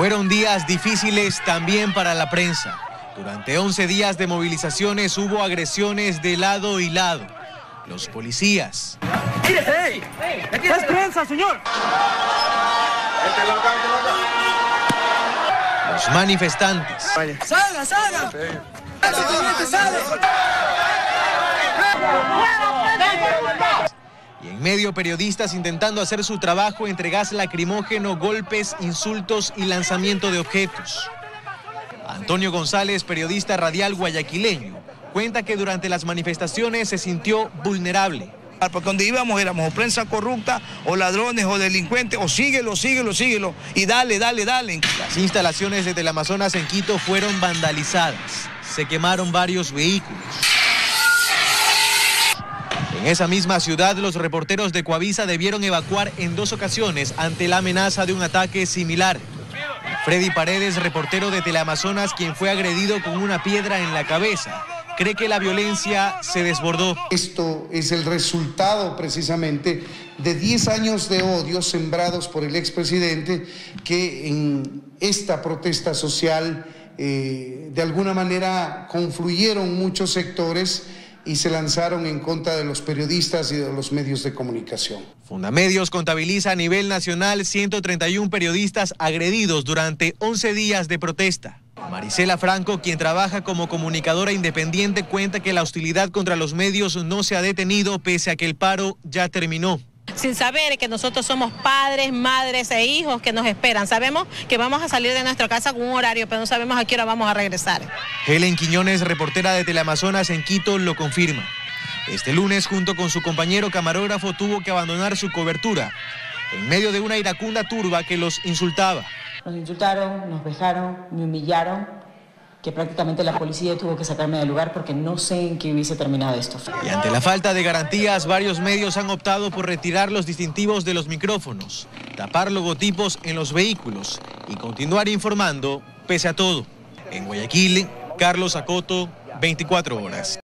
Fueron días difíciles también para la prensa. Durante 11 días de movilizaciones hubo agresiones de lado y lado. Los policías. ¡Es prensa, señor! Los manifestantes. ¡Salga, salga! Y en medio periodistas intentando hacer su trabajo entre gas lacrimógeno, golpes, insultos y lanzamiento de objetos. Antonio González, periodista radial guayaquileño, cuenta que durante las manifestaciones se sintió vulnerable. Porque donde íbamos éramos o prensa corrupta, o ladrones, o delincuentes, o síguelo, síguelo, síguelo, y dale, dale, dale. Las instalaciones de Teleamazonas en Quito fueron vandalizadas. Se quemaron varios vehículos. En esa misma ciudad, los reporteros de Coavisa debieron evacuar en dos ocasiones ante la amenaza de un ataque similar. Freddy Paredes, reportero de Teleamazonas, quien fue agredido con una piedra en la cabeza, cree que la violencia se desbordó. Esto es el resultado precisamente de 10 años de odio sembrados por el expresidente que en esta protesta social eh, de alguna manera confluyeron muchos sectores y se lanzaron en contra de los periodistas y de los medios de comunicación. Fundamedios contabiliza a nivel nacional 131 periodistas agredidos durante 11 días de protesta. Marisela Franco, quien trabaja como comunicadora independiente, cuenta que la hostilidad contra los medios no se ha detenido pese a que el paro ya terminó sin saber que nosotros somos padres, madres e hijos que nos esperan. Sabemos que vamos a salir de nuestra casa con un horario, pero no sabemos a qué hora vamos a regresar. Helen Quiñones, reportera de Teleamazonas en Quito, lo confirma. Este lunes, junto con su compañero camarógrafo, tuvo que abandonar su cobertura en medio de una iracunda turba que los insultaba. Nos insultaron, nos dejaron, me humillaron que prácticamente la policía tuvo que sacarme del lugar porque no sé en qué hubiese terminado esto. Y ante la falta de garantías, varios medios han optado por retirar los distintivos de los micrófonos, tapar logotipos en los vehículos y continuar informando pese a todo. En Guayaquil, Carlos Acoto, 24 horas.